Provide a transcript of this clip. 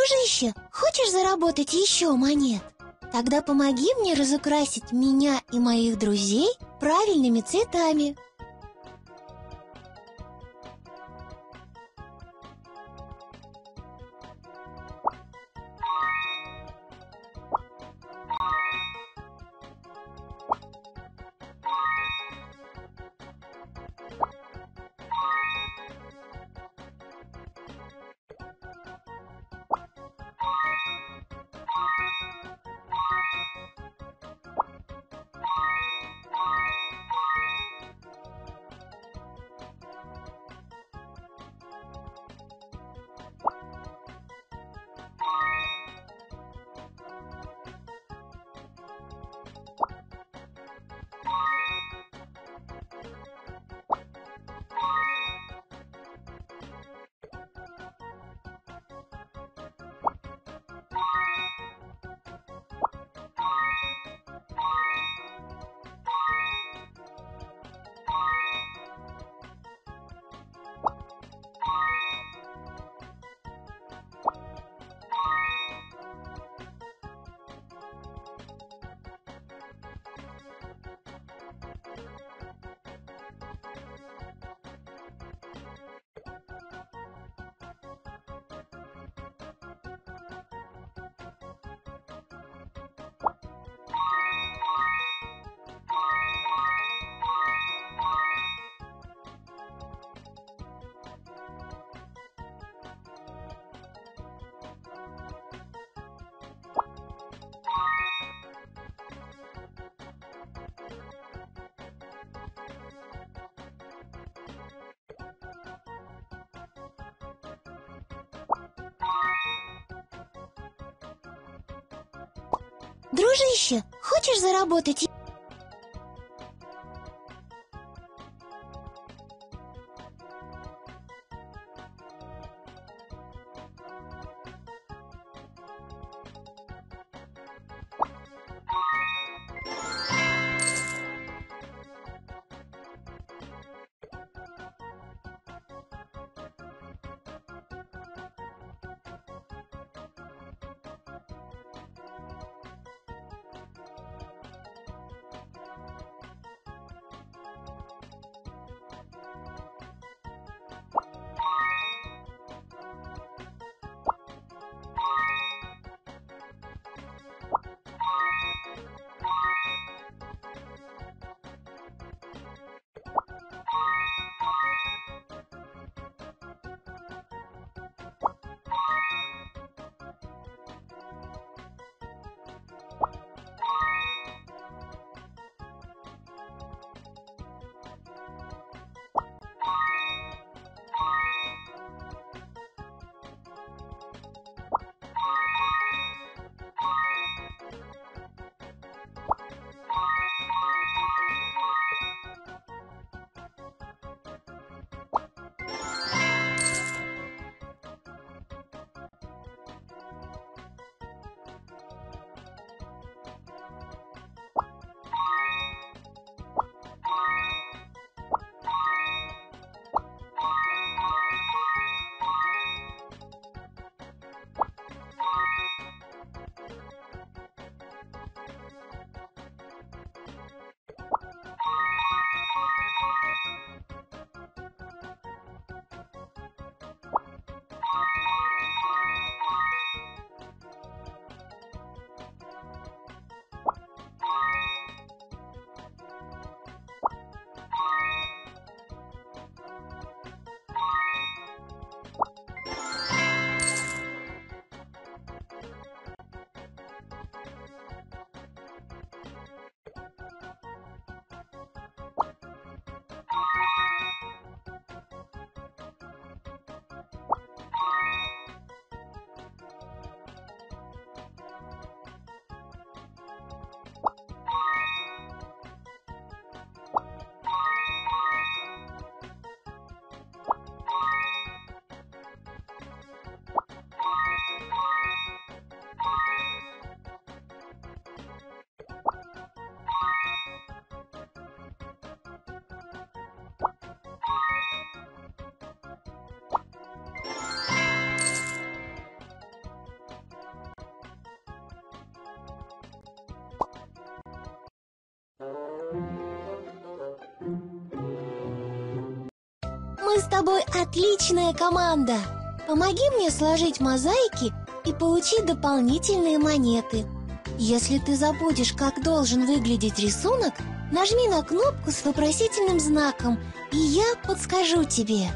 Дружище, хочешь заработать еще монет? Тогда помоги мне разукрасить меня и моих друзей правильными цветами. Дружище, хочешь заработать тобой отличная команда. Помоги мне сложить мозаики и получить дополнительные монеты. Если ты забудешь, как должен выглядеть рисунок, нажми на кнопку с вопросительным знаком, и я подскажу тебе.